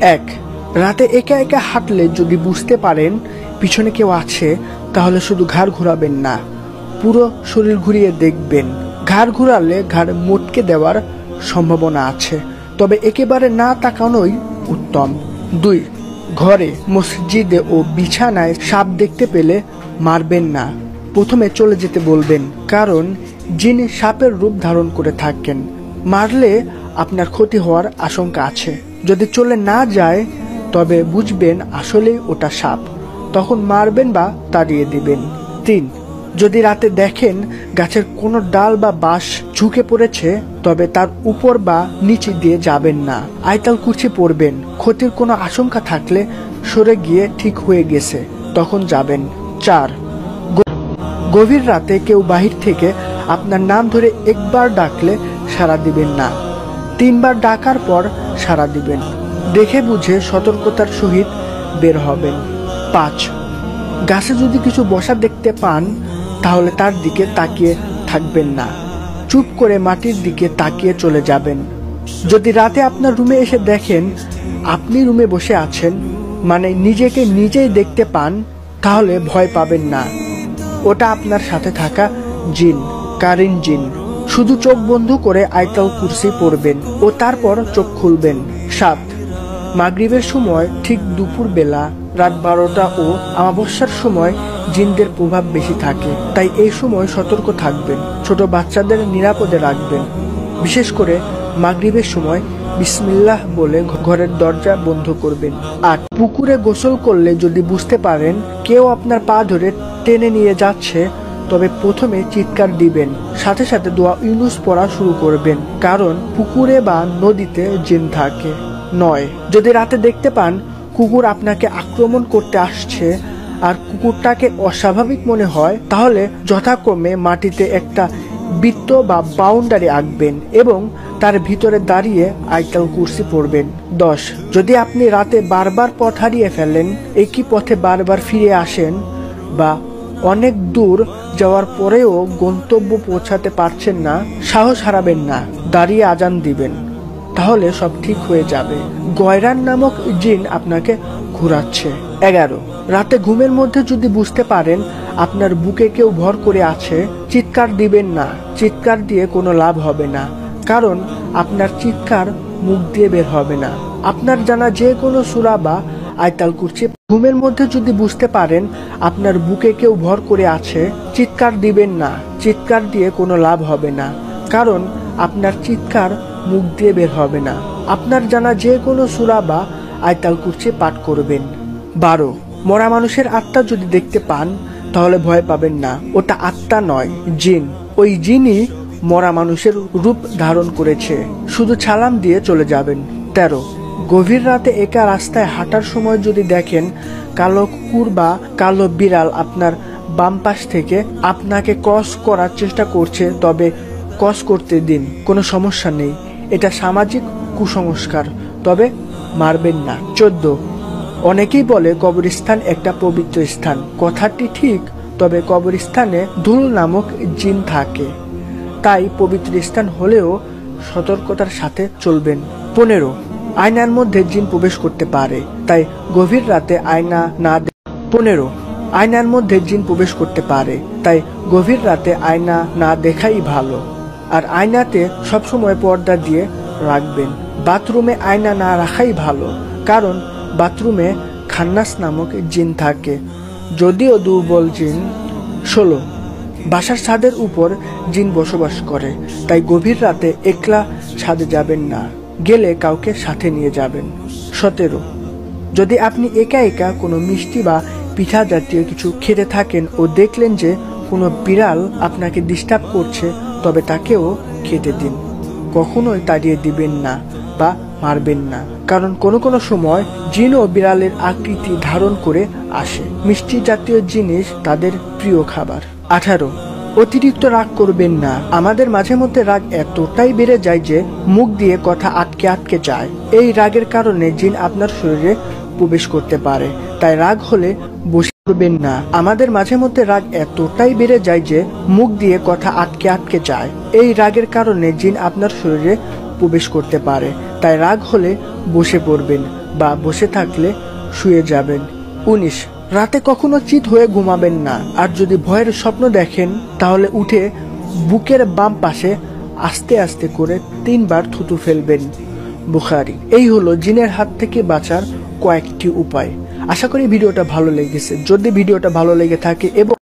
এক, রাতে একা একা হাঁটলে যদি বুঝতে পারেন পিছনে কেউ আছে, তাহলে শুধু ঘাড় ঘোরাবেন না, পুরো শরীর ঘুরিয়ে দেখবেন। ঘাড় ঘুরালে ঘাড় মোটকে দেওয়ার সম্ভাবনা আছে, তবে একেবারে না তাকানোই উত্তম। দুই, ঘরে, মসজিদে ও বিছানায় সাপ দেখতে পেলে মারবেন না, প্রথমে চলে যেতে বলবেন, কারণ যিনি সাপের রূপ ধারণ করে থাকেন, মারলে আপনার ক্ষতি হওয়ার আশঙ্কা আছে। যদি চলে না যায়, তবে বুঝবেন আসলেই ওটা সাপ। তখন মারবেন বা তাড়িয়ে দিবেন। তিন, যদি রাতে দেখেন গাছের কোনো ডাল বা বাঁশ ঝুঁকে পড়েছে, তবে তার উপর বা নিচে দিয়ে যাবেন না। আইতাল কুচি পড়বেন ক্ষতির কোনো আশঙ্কা থাকলে সরে গিয়ে ঠিক হয়ে গেছে, তখন যাবেন। চার গভীর রাতে কেউ বাহির থেকে আপনার নাম ধরে একবার ডাকলে সাড়া দিবেন না। তিনবার ডাকার পর সাড়া দিবেন। দেখে বুঝে সতর্কতার সহিত বের হবেন। পাঁচ, গাছে যদি কিছু বসা দেখতে পান, তাহলে তার দিকে তাকিয়ে থাকবেন না। চুপ করে মাটির দিকে তাকিয়ে চলে যাবেন। যদি রাতে আপনার রুমে এসে দেখেন, আপনি রুমে বসে আছেন মানে নিজেকে নিজেই দেখতে পান, তাহলে ভয় পাবেন না। ওটা আপনার সাথে থাকা জিন, কারিন জিন। শুধু চোখ বন্ধ করে আয়তাল কুরসি পড়বেন ও তারপর চোখ খুলবেন। সাত, মাগরিবের সময় ঠিক দুপুর বেলা রাত বারোটা ও আমাবস্যার সময় জিনদের প্রভাব বেশি থাকে, তাই এই সময় সতর্ক থাকবেন, ছোট বাচ্চাদের নিরাপদে রাখবেন। বিশেষ করে মাগরিবের সময় বিসমিল্লাহ বলে ঘরের দরজা বন্ধ করবেন। আর পুকুরে গোসল করলে যদি বুঝতে পারেন কেউ আপনার পা ধরে টেনে নিয়ে যাচ্ছে তবে প্রথমে চিৎকার দিবেন, সাথে সাথে দোয়া ইউনুস পড়া শুরু করবেন, কারণ পুকুরে বা নদীতে জিন থাকে। নয়, যদি রাতে দেখতে পান কুকুর আপনাকে আক্রমণ করতে আসছে আর কুকুরটাকে অস্বাভাবিক মনে হয়, তাহলে যথাক্রমে মাটিতে একটা বৃত্ত বা বাউন্ডারি আঁকবেন এবং তার ভিতরে দাঁড়িয়ে আইতাল কুর্সি পড়বেন। দশ, যদি আপনি রাতে বারবার পথ হারিয়ে ফেলেন, একই পথে বারবার ফিরে আসেন বা অনেক দূর যাওয়ার পরেও গন্তব্য পৌঁছাতে পারছেন না, সাহস হারাবেন না, দাঁড়িয়ে আজান দিবেন। তাহলে সব ঠিক হয়ে যাবে। গয়রান নামক জিন আপনাকে ঘুরাচ্ছে। এগারো। রাতে ঘুমের মধ্যে যদি বুঝতে পারেন আপনার বুকে কেউ ভর করে আছে, চিৎকার দিবেন না। চিৎকার দিয়ে কোনো লাভ হবে না। কারণ আপনার চিৎকার মুখ দিয়ে বের হবে না। আপনার জানা যে কোনো সুরা বা আয়তাল কুরচি ঘুমের মধ্যে যদি বুঝতে পারেন আপনার বুকে কেউ ভর করে আছে, চিৎকার দিবেন না। চিৎকার দিয়ে কোনো লাভ হবে না। কারণ আপনার চিৎকার মুখ দিয়ে বের হবে না। আপনার জানা যে কোনো সুরা বা আয়তাল কুরচি পাঠ করবেন। বারো, মরা মানুষের আত্মা যদি দেখতে পান, তাহলে ভয় পাবেন না। ওটা আত্মা নয়, জিন। ওই জিনই মরা মানুষের রূপ ধারণ করেছে। শুধু ছালাম দিয়ে চলে যাবেন। তেরো গভীর রাতে একা রাস্তায় হাঁটার সময় যদি দেখেন কালো কুকুর বা কালো বিড়াল আপনার বাম পাশ থেকে আপনাকে ক্রস করার চেষ্টা করছে, তবে ক্রস করতে দিন, কোনো সমস্যা নেই। এটা সামাজিক কুসংস্কার, তবে মারবেন না। চোদ্দ। অনেকেই বলে কবরস্থান একটা পবিত্র স্থান। কথাটি ঠিক, তবে কবরস্থানে ধুল নামক জিন থাকে। তাই পবিত্র স্থান হলেও সতর্কতার সাথে চলবেন। পনেরো। আয়নার মধ্যে জিন প্রবেশ করতে পারে, তাই গভীর রাতে আয়না না পনেরো, আয়নার মধ্যে জিন প্রবেশ করতে পারে, তাই গভীর রাতে আয়না না দেখাই ভালো। আর আয়নাতে সবসময় পর্দা দিয়ে রাখবেন। বাথরুমে আয়না না রাখাই ভালো, কারণ বাথরুমে খান্নাস নামক জিন থাকে। যদিও দুর্বল জিন। ষোলো, বাসার ছাদের উপর জিন বসবাস করে, তাই গভীর রাতে একলা ছাদে যাবেন না। গেলে কাউকে সাথে নিয়ে যাবেন। সতেরো। যদি আপনি একা একা কোনো মিষ্টি বা পিঠা জাতীয় কিছু খেতে থাকেন ও দেখলেন যে কোনো বিড়াল আপনাকে ডিস্টার্ব করছে, তবে তাকেও খেতে দিন। কখনোই তাড়িয়ে দিবেন না বা মারবেন না। কারণ কোনো কোনো সময় জিন ও বিড়ালের আকৃতি ধারণ করে আসে। মিষ্টি জাতীয় জিনিস তাদের প্রিয় খাবার। আঠারো। অতিরিক্ত রাগ করবেন না। আমাদের মাঝে মধ্যে রাগ এতটাই বেড়ে যায় যে মুখ দিয়ে কথা আটকে আটকে যায়। এই রাগের কারণে জিন আপনার শরীরে প্রবেশ করতে পারে। তাই রাগ হলে বসে করবেন না। আমাদের মাঝে মধ্যে রাগ এতটাই বেড়ে যায় যে মুখ দিয়ে কথা আটকে আটকে যায়। এই রাগের কারণে জিন আপনার শরীরে প্রবেশ করতে পারে। তাই রাগ হলে বসে পড়বেন বা বসে থাকলে শুয়ে যাবেন। উনিশ রাতে কখনো চিত হয়ে ঘুমাবেন না। আর যদি ভয়ের স্বপ্ন দেখেন, তাহলে উঠে বুকের বাম পাশে আস্তে আস্তে করে তিনবার থুতু ফেলবেন। বুখারি। এই হলো জিনের হাত থেকে বাঁচার কয়েকটি উপায়। আশা করি ভিডিওটা ভালো লেগেছে। যদি ভিডিওটা ভালো লেগে থাকে এবং